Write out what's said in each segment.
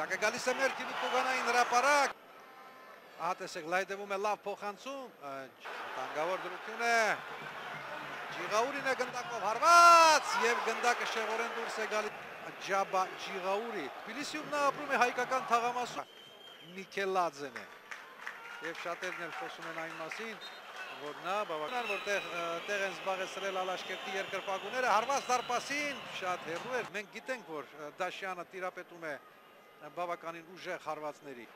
Դակը գալիս է ու Տուգանային հրապարակ։ Ահա տեսեք լայդևում է լավ փոխանցում, տանգավոր դրություն է։ Ջիղաուրին է գնդակով հարված եւ գնդակը շեղորեն դուրս է գալի Ջաբա Ջիղաուրի։ Թբիլիսիում նա ապրում է հայկական թաղամասում Միքելաձեն է։ Եվ շատերն էլ խոսում են այն մասին, որ նա բավական որտեղ տեղ են զբաղեցրել Ալաշկերտի երկրպագուները հարված դարպասին շատ հեռու էր մենք գիտենք որ Դաշյանը տիրապետում է բավականին ուժեղ հարվածների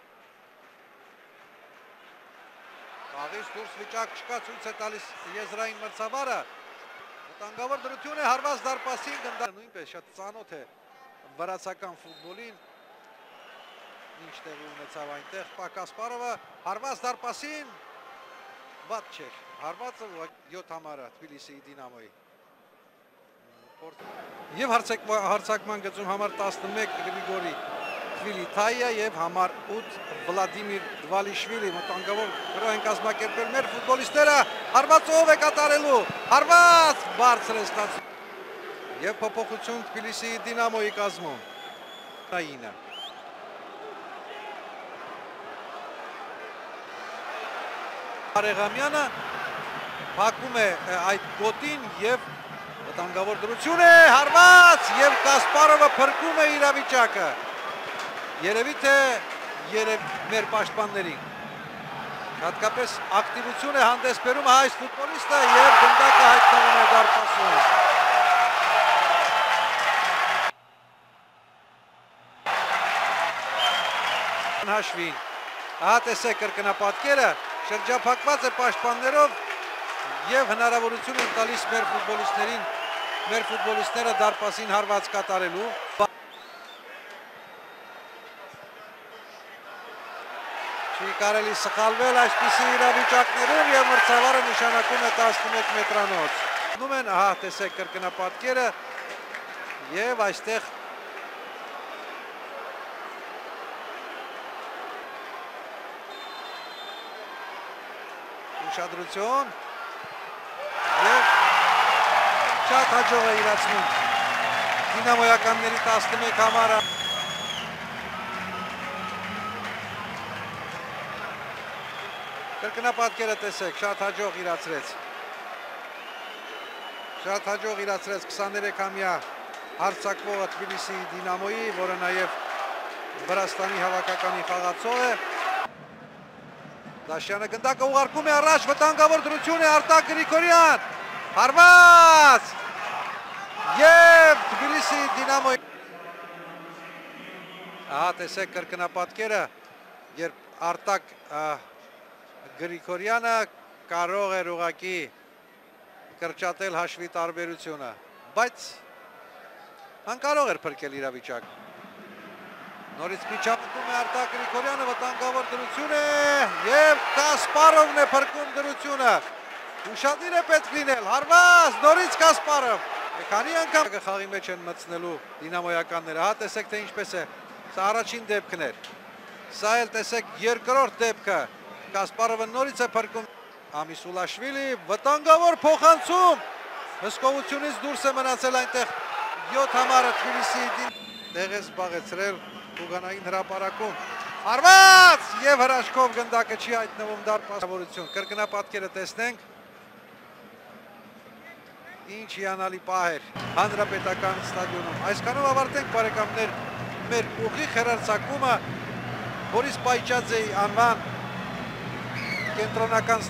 Աղից դուրս վիճակ չկա ցույց է տալիս եզրային մրցավարը վտանգավոր դրություն է հարված դարպասին գնդա նույնպես շատ ծանոթ է վրացական ֆուտբոլին ինչ տեղի ունեցավ այնտեղ Պակասպարովը հարված դարպասին վատ չէր հարվածը 7 համարը Թբիլիսիի Դինամոյի Եվ հարցակման գծում համար 11 Գրիգորի Թվիլիթայա եւ համար 8 Վլադիմիր Դվալիշվիլի մտանգավոր գրո են կազմակերպել մեր ֆուտբոլիստները հարվածով է կատարելու հարված բարձր է ստացում եւ փոփոխություն Թբիլիսիի Դինամոյի կազմում Նայինը Արեգամյանը փակում է այդ գոտին եւ վտանգավոր դրություն է հարված եւ Կասպարովը փրկում է իրավիճակը երևի թե երև մեր պաշտպաններին հատկապես ակտիվություն է հանդես բերում այս ֆուտբոլիստը եւ գնդակը հայտնվում է դարպասում հաշվին ահա տեսեք կրկնապատկերը շրջափակված է պաշտպաններով եւ հնարավորություն են տալիս մեր ֆուտբոլիստերին մեր ֆուտբոլիստները դարպասին հարված կատարելու չի կարելի սխալվել այսպիսի իրավիճակներում եւ մրցավարը նշանակում է 11 մետրանոց դնում են ահա տեսեք կրկնապատկերը եւ այստեղ ուշադրություն եւ շատ հաջող է իրացնում դինամոյականների 11 համարը կրկնապատկերը տեսեք շատ հաջող իրացրեց շատ հաջող իրացրեց 23-ամյա հարցակվողը Թբիլիսի Դինամոյի, որը նաև Վրաստանի հավաքականի խաղացող է Դաշյանը գնդակը ուղարկում է առաջ, վտանգավոր դրություն է Արտակ Գրիգորյան, հարված! ԵՒ Թբիլիսի դինամոյ Ահա տեսեք կրկնապատկերը, երբ Արտակ Գրիգորյանը կարող էր ուղակի կրճատել հաշվի տարբերությունը, բայց անկարող էր փրկել իրավիճակ։ Նորից միջապտում է Արտակ Գրիգորյանը, վտանգավոր դրություն է եւ Կասպարովն է փրկում դրությունը։ Ուշադիր է պետք լինել, հարված, նորից Կասպարով։ Քանի անգամ խաղի մեջ են մտցնելու դինամոյականները, հա տեսեք թե ինչպես է։ Սա առաջին դեպքն էր։ Սա էլ տեսեք երկրորդ դեպքը։ Կասպարովը նորից է փրկում Ամիսուլաշվիլի, վտանգավոր փոխանցում։ Հսկողությունից դուրս է մնացել այնտեղ 7 համարը Թբիլիսիի տեղ է զբաղեցրել Տուգանային հրապարակում Արված! Եւ հրաշքով գնդակը չի հայտնվում դարպասավորություն։ Կրկնապատկերը տեսնենք։ Ինչ հիանալի պահ էր Հանրապետական ստադիոնում։ Այսքանով ավարտենք բարեկամներ մեր ուղիղ հերարցակումը Բորիս Պայչաձեի անվան que entran acá en